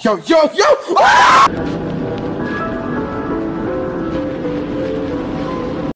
Yo, yo, yo! Ah!